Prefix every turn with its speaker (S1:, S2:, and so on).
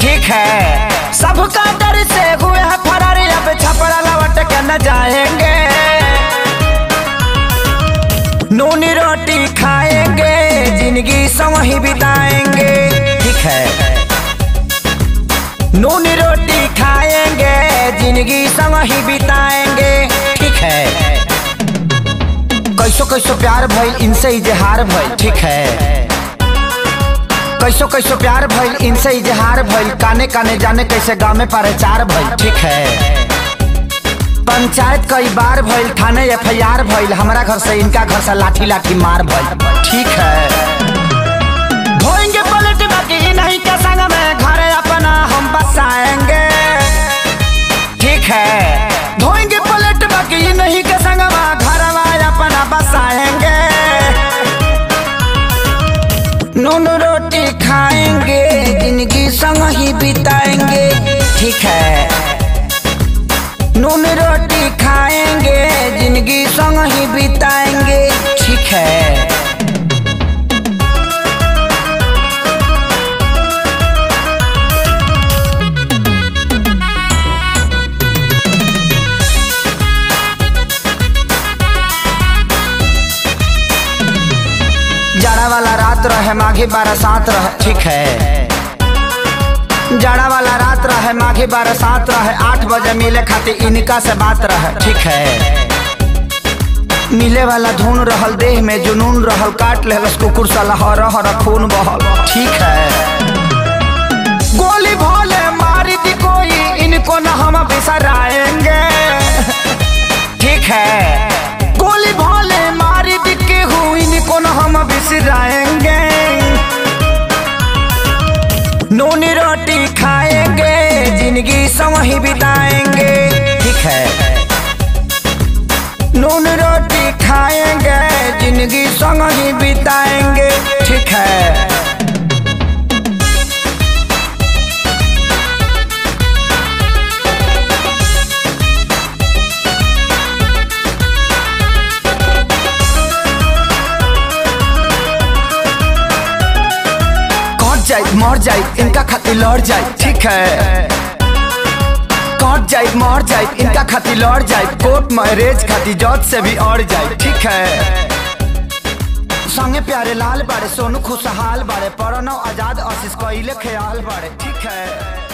S1: ठीक है। सबका डर से हुए फरार, अब छपरा लौट के न जाएँगे। नूनी रोटी खाएँगे, ज़िंदगी संग ही बिताएँगे। ठीक है। नूनी रोटी खाएँगे, ज़िंदगी संग ही बिताएँगे। ठीक है। कैसो कैसो प्यार भइल, इनसे इजहार भइल। ठीक है। कैसो कैसो प्यार भइल, इनसे इजहार भइल, काने काने जाने कैसे गाँव में प्रचार भइल, ठीक है? पंचायत कई बार भइल, थाने एफ़ आई आर भइल, हमारा घर से इनका घर से लाठी लाठी मार भइल, ठीक है? रोटी खाएँगे ज़िंदगी संग ही बिताएँगे। ठीक है। नून रोटी खाएँगे, ज़िंदगी संग ही बिताएँगे। ठीक है। रहे, माघी बरसात रहे, ठीक है। जाड़ा वाला रात रहे, माघी बरसात रहे, आठ बजे मिले खातिर इनका से बात रहे, ठीक है। मिले वाला धुन रहल, देह में जुनून रहल, काट लेहलस कुकुर साला हर हर खून बहल, ठीक है। गोली भोले मारी दी कोई, इनको न हम बिसराएँगे ठीक है। ज़िंदगी ही बिताएँगे। ठीक है। नून रोटी खाएँगे, ज़िंदगी संग ही बिताएँगे। ठीक है। मर जाए, इनका खातिर लड़ जाए। ठीक है। जाए मर जाए इनका खाती लड़ जाए कोर्ट मैरेज खाती जज से भी अड़ जाए ठीक है? संगे प्यारे, लाल बाड़े, सोनू खुशहाल बाड़े पर आज़ाद, आशीष कैले ख्याल बाड़े, ठीक है?